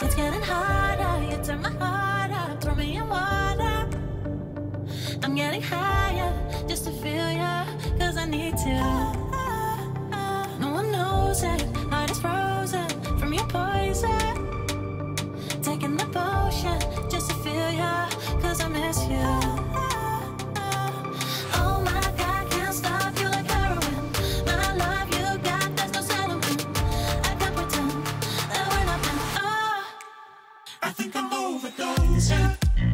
It's getting harder, you turn my heart I think I'm overdosing.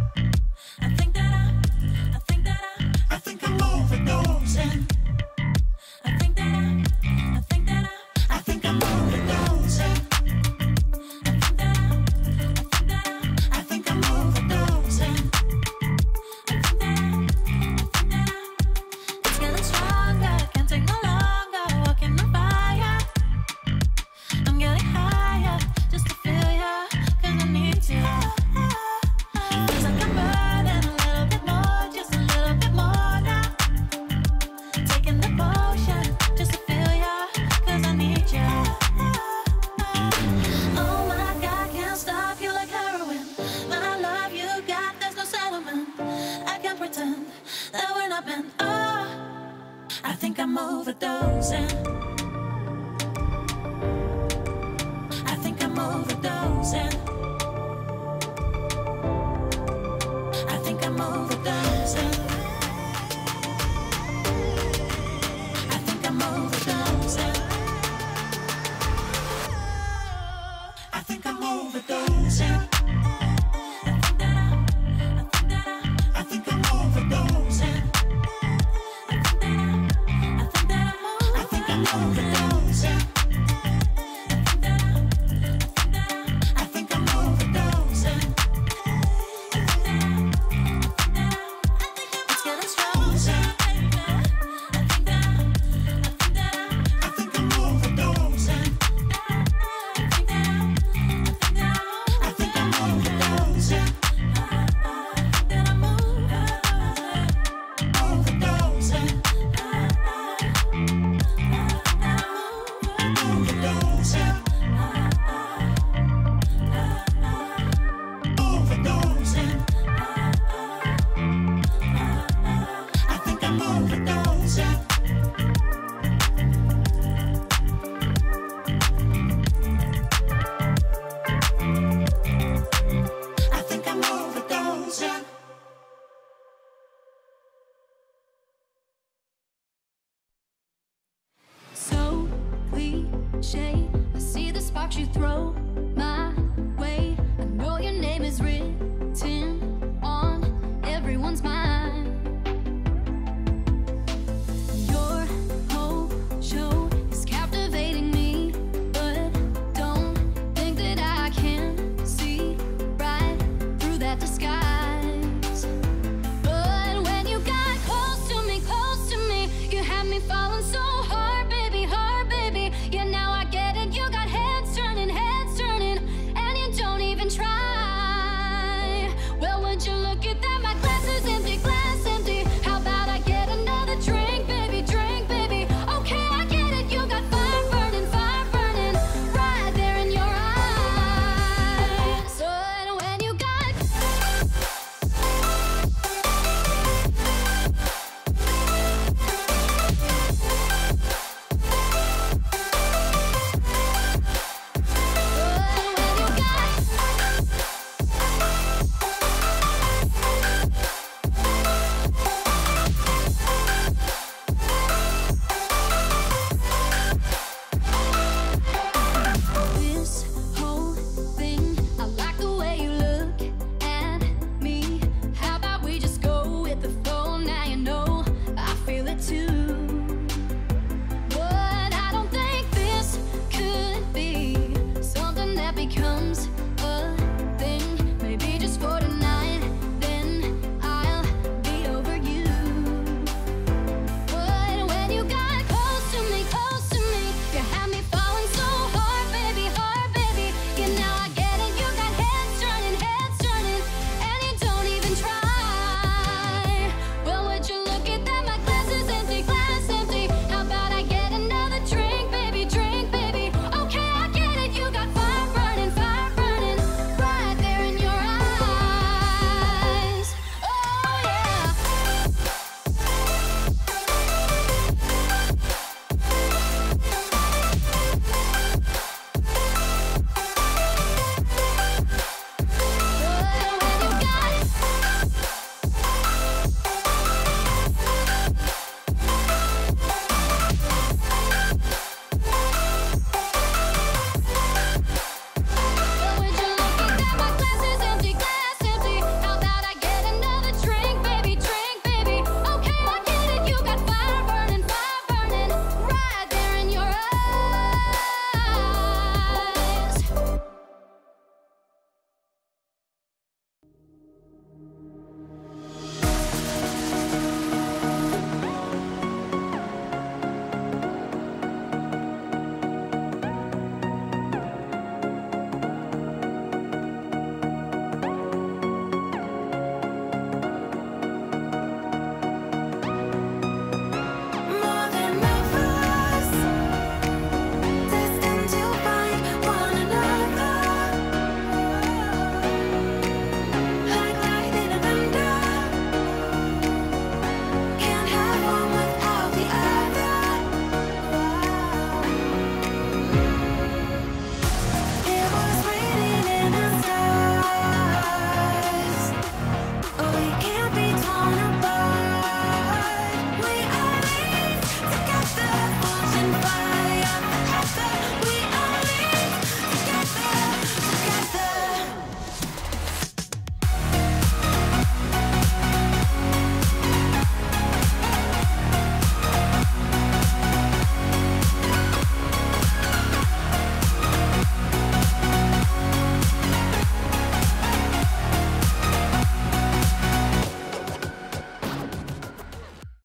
Ooh, yeah.